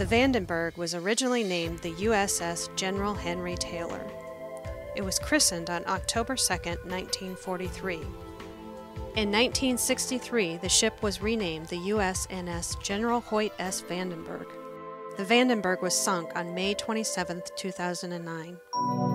The Vandenberg was originally named the USS General Henry Taylor. It was christened on October 2, 1943. In 1963, the ship was renamed the USNS General Hoyt S. Vandenberg. The Vandenberg was sunk on May 27, 2009.